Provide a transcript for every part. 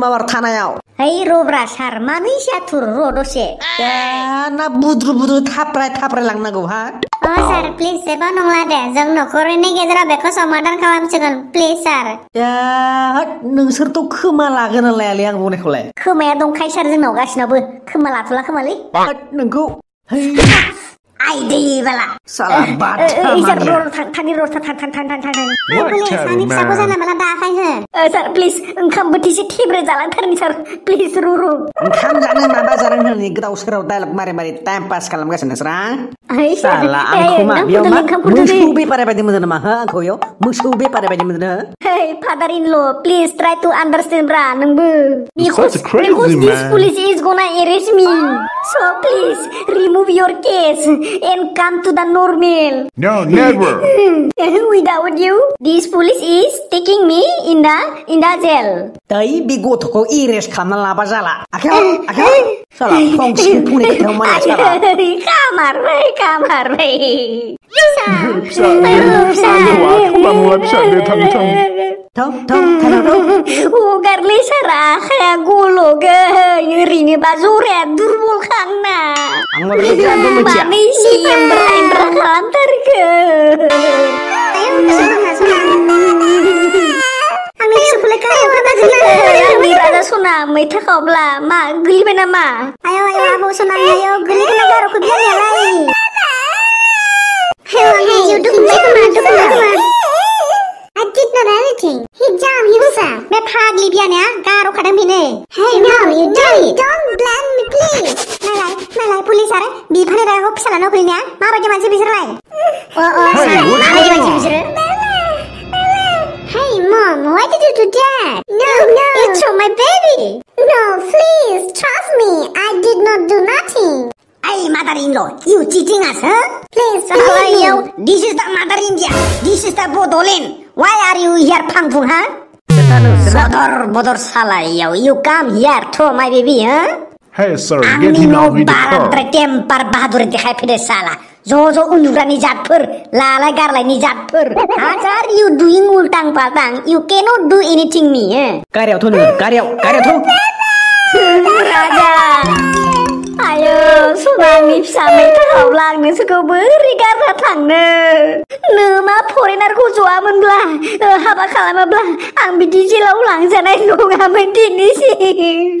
खोमाबार थानायाव ओइ रब्रा सार मानो इसे आथुर र' दसे ए ना बुद्रु बुद्रु थाप्राय थाप्राय लांनांगौ हा अ सार प्लिज जेबो नंला दे जों न'खरनि गेजेराव बेखौ समाधान खालामसिगोन प्लिज सार ए होद नोंसोरथ' खोमा लागोन लायालै आं बुंनायखौलाय खोमाया दंखायो सार जोंनाव गासिनावबो खोमा लाथ'ला खोमालै होद नोंखौ है आइ दै बाला साला बाथा ओइ सार मानिया। र' थां थांनि र' थां थां थां थां थां थां थां What पुलिस a आंनि फिसाखौ man. जानला माला दाखाय हो ओ सार प्लिज ओंखाम बोथिसे थेब्रे जालांथारनि सार प्लिज रु रु ओंखाम जानो माबा जानो होननानै गोदाव सोराव डायलग मारि मारि टाइम पास खालामगासिनो नोंसोरा ओइ सार साला ओइ आंखौ मा ओंखाम बेयाव मा फुदुं ओंखाम फुदुं मोसौ बेपारि बायदि मोनदों नामा हो आंखौ बेयाव मोसौ बेपारि बायदि मोनदों हो Hey, father-in-law, please try to understand, bra, nungbu. Because, quite crazy, because this man. police is gonna arrest me. So please, remove your case and come to the normal. No, never. Without you, this police is taking me in the, in the jail. दै बे गथ'खौ arrest खालामना लाबा जाला आखायाव आखायाव साला फंसे फुंनि खोथायाव मानिया साला Kamar, bay, Ayo, ayo, aku senang ayo, geli kenapa aku dia nyalain? बिहानियालाय Hey, you do come on, do come on. I did not anything. He jumped himself. बे फाग्लि बियानिया गार' खादों बेनो. Hey, no, you did it. Don't blame me, please. नालाय, नालाय, police आरो बिफानि रागाव फिसाला नखरिनिया माबायदि मानसि बिसोरलाय? अ अ Hey, सार, what's माबायदि going मानसि on? बिसोरो? Hey, mom, why did you do that? No, no. It's for my baby. No, please, trust me. I did not do nothing. Hey, mother-in-law, you cheating us, huh? Please, how are you? This is the mother India. This is the Bodolin. Why are you here, Pangfung, huh? Sodor, Bodor Sala, yo. You come here to my baby, huh? Hey, sir, get him out with the car. tempar bahadur dikhafide sala. Zozo unjura nijatpur, lala garla nijatpur. What are you doing ultang patang? You cannot do anything me, eh? Carry tuh carry out, carry tuh. सनानि फिसा मैथा खावब्ला आं नोंसोरखौ बोरै गारना थांनो नों मा फरेनारखौ ज'आमोनब्ला ओ, हाबा खालामोब्ला आं बिदि जेलाव लांजानाय नङामोन दिनैसिम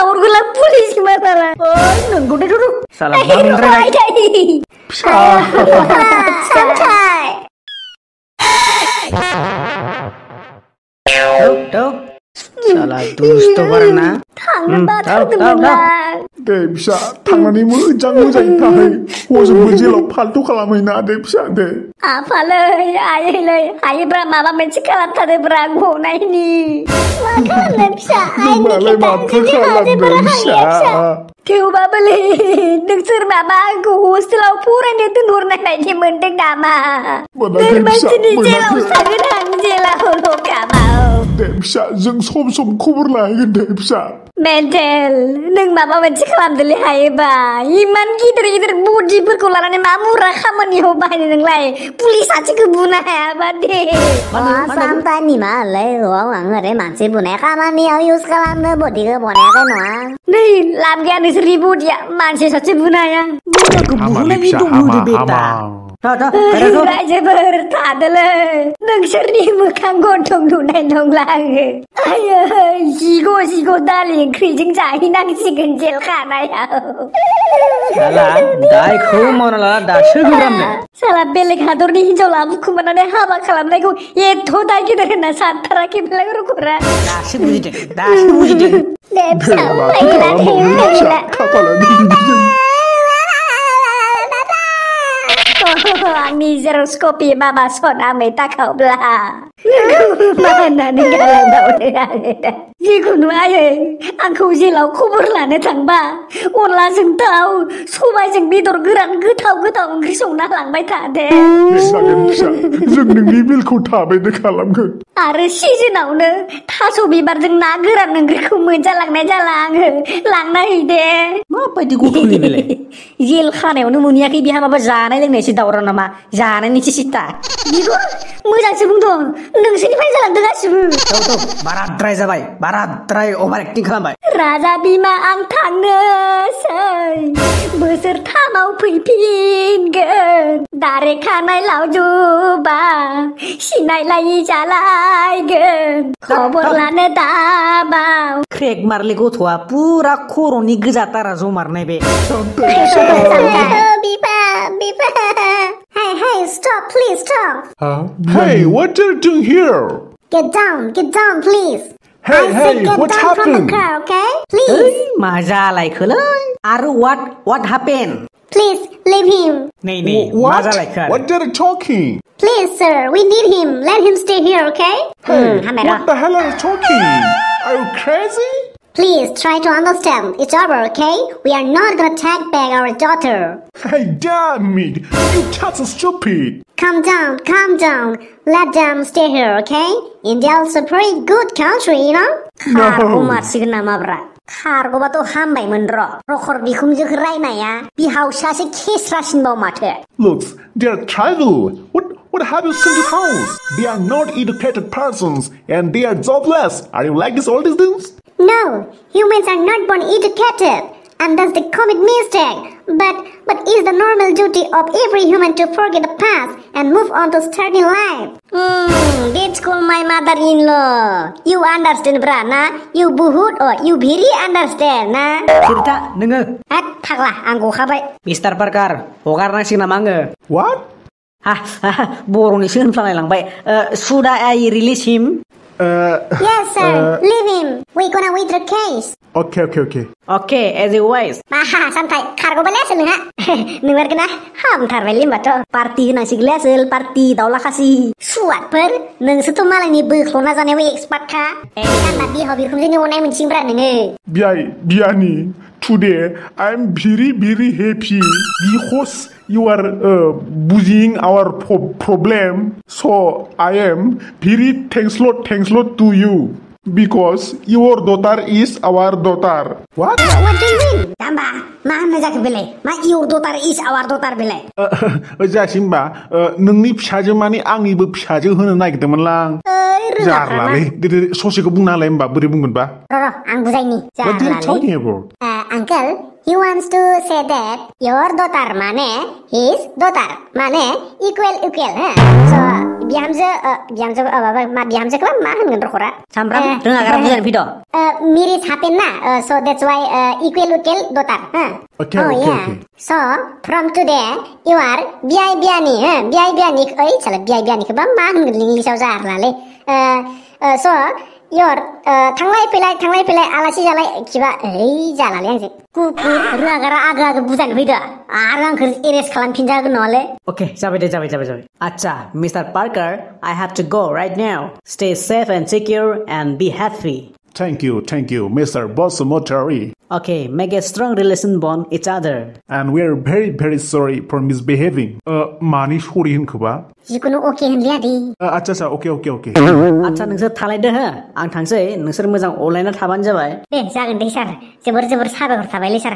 ಅವ್ರಿಗೆಲ್ಲ ಪೊಲೀಸ್ ಬರ್ತಾರ ನನ್ ಗುಡ್ಡೆ साला दुस्त बारना थांनो उम, बाथारदोंमोन थाव, आं दे फिसा थांनानै मोजां मोजाङै थाहै हजोंबो जेलाव फाल्थु खालामहैना दे फिसा दे आफालै आयैलै हायोब्रा माबा मोनसे खालामथारोब्रा गनायनि मा खालामनो फिसा जों मालाय माथो खालामनो फिसा थेवबाबोलै नोंसोर माबा आंखौ हस्टेलाव फरायनो दोनहरनाय बायदि मोनदों नामा मोनाखै फिसा, नोरमानसिनि मोनाखै। जेलाव थागोन आं जेलाव लकामाव दे फिसा जों सम सम खबर लाहैगोन दे फिसा मेन्टेल नों माबा मोनसे खालामदोलै हायोबा इमान गिदिर गिदिर बुद्धिफोरखौ लानानै मा मुरा खामानियाव बाहायनो नोंलाय पुलिस सासेखौ बुनो हायाबा दे सामतानि मालाय र'आव आं ओरै मानसि बुनाय खामानियाव इउज खालामनो बडिखौ बनायाखै नङा नै लाब गैया नोंसोरनि बडिया मानसि सासे बुनो हाया हामालै फिसा हामा हामा रायजोफोर थादोलै नोंसोरनि मोखां गन्थं नुनाय नंला आङो आयै जिग' जिग' दालि ओंख्रिजों जाहैनांसिगोन जेल खानायाव साला दायखौ मावना लाना दासो गोब्राबनो साला बेलेग हादरनि हिनजाव लाबोखुमानानै हाबा खालामनायखौ एथ' दाय गिदिर होनना सानथाराखैमोनलाय रुखुरा दासो बुजिदों दासो बुजिदों दे फिसा माथो खालामबावनो फिसा खाफालानो बिदिजों mizer skupi mama soname takau bla. मा होननानै गालांबावनो आङो दा जिखुनु आयै आंखौ जेलाव खबर लानो थांबा अनलाजों दाउ सबायजों बेदर गोरान गोथाव गोथाव ओंख्रि संना लांबाय थादे दे जागोन फिसा जों नोंनि बिलखौ थाबैनो खालामगोन आरो सिजोनावनो थास' बिबारजों ना गोरान ओंख्रिखौ मोनजालांनाय जाला आङो लांना है दे माबायदि गथ'नि बेलाय जेल खानायावनो मोनहैयाखै बिहा माबा जानाय लोंनायसो दावराव नामा जानायनिसो सिथा बिखौ मोजांसो बुंदों नोंसोरनिफ्राय जालांदों गासिबो थौ थौ बाराद्राय जाबाय बाराद्राय अभार एक्टिं खालामबाय राजा बिमा आं थांनोसै बोसोरथामाव फैफिनगोन दारे खानाय लावजुबा सिनायलायि जालायगोन खबर लानो दाबाव क्रेक मारले गथ'आ पुरा खर'नि गोजा तारा जमारनाय बे Bipa, Bipa. Hey, hey, stop, please stop. Hey what are you doing here Get down, get down, please. Hey I hey said get what down from the happened car, okay? ओइ Please, मा जालायखोलै आरो वाट वाट happen please, leave him. नै नै मा What? जालायखो आरो? What are you talking? Please, sir, we need him. Let him stay here, okay? Hey, Hamera. what the hell are you talking? Are you crazy? Please try to understand. It's over, okay? We are not gonna take back our daughter. Hey, damn it! You cats are stupid! Calm down, calm down. Let them stay here, okay? India is a pretty good country, you know? खारगौ मारसिगोन नामाब्रा खारगौबाथ' हामबायमोन र' रखर बिखुमजोखौ रायनाया बिहावसासो खेस्रासिनबाव माथो Look, they are tribal. What what have you seen the house? They are not educated persons and they are jobless. Are you like this all these things? No, humans are not born educated, and thus they commit mistake. But but it's the normal duty of every human to forget the past and move on to starting life. Hmm, that's called my mother-in-law. You understand, brah, na? You buhut or you very understand, na? Cerita, dengar. At, paklah, anggo kabai. Mr. Parker, hogar nasi nama What? Ah, ah, borong ni sih langsung baik. Eh, uh, should I release him? Uh, yes, sir. Uh, Leave him. We gonna wait the case. Okay, okay, okay. Okay, as you wish. Aha, sampai cargo balik sel nak. Dengar kena ham tar belim bato. Parti nasi gelas sel, Party daula kasih. Suat per, neng situ malah ni berkhona zane we expert ka. Eh, kan tadi hobi kumsi ni unai mencing berat neng. Biar, biar ni. Today, I'm very, very happy because you are uh, our pro- problem. So I am very thanks a lot, thanks a lot to you because your daughter is our daughter. What? What do you mean? जाम्बा मा होननाय जाखो बेलाय मा year दटार is आवार दटार बेलाय जायासै होनबा नोंनि फिसाजो माने आंनिबो फिसाजो होनो नागिरदोंमोनलां ओइ रोङाफ्रा मा जारलालै दे दे ससेखौ बुंना हालाय होनबा बोरै बुंगोनबा र' र' आं बुजायनि What are you जारलालै talking about? Uh, uncle, he wants to say that your daughter माने his daughter माने equal equal, huh? So बिहामजो uh, बिहामजो uh, माबा मा बिहामजोखौ मा होनगोन रखरा? सामब्राम रोङा गारा बुजायनो फैद' Uh, marriage happen na, uh, so that's why uh, equal equal daughter, huh? Okay, oh okay, yeah. okay. So from today you are biai biani, huh? Biai biani, ओइ साला बियाइ बियानिखौबा मा होनगोन इंलिसाव जारलालै. Uh, uh, so your uh, थांलाय फैलाय थांलाय फैलाय आलासि जालाय खिबा ओइ जालालै आंजों. कुकुर रोङा गारा आगो आगो बुजायनो फैदो आरो आंखौ एरेस्ट खालामफिनजागोन नङालै Okay, जाबाय दे जाबाय जाबाय जाबाय आच्छा mister पार्कार I have to go right now. Stay safe and secure and be happy. Thank you, thank you, Mr. Bosomotari. Okay, make a strong relation bond each other. And we're very, very sorry for misbehaving. Uh, मानि sorry होनखोबा? जिखुनु अके होनलै आदै. Uh, आच्छा आच्छा, okay, okay, okay. आच्छा नोंसोर थालायदो हो आं थांसै नोंसोर मोजां अनलायना थाबानो जाबाय दे जागोन दे सार जोबोर जोबोर साबायखर थाबायलै सार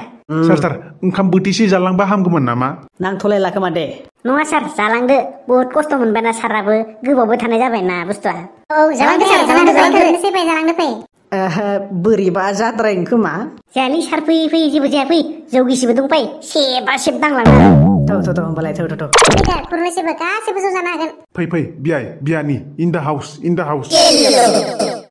सार सार ओंखाम बोथिसे जालांबा हामगौमोन नामा? नांथ'लायला खोमा दे नङा सार जालांदो बहुद खस्थ' मोनबायना साराबो गोबावबो थानाय जाबायना बुस्थुआ औ जालांदो सार जालांदो जालांदो फै जालांदो फै. ओहो, बोरैबा जाद्रायगोन खोमा जायालै सार फैयै फैयै जेबो जाया फै जौ गिसिबो दं फै सेबा सेब दांलाङो थौ थौ थौ होमबालाय थौ थौ थौ फैदो खुरनोसैबो गासैबो ज' जानो हागोन. फै फै बियाय बियानि in the house in the house.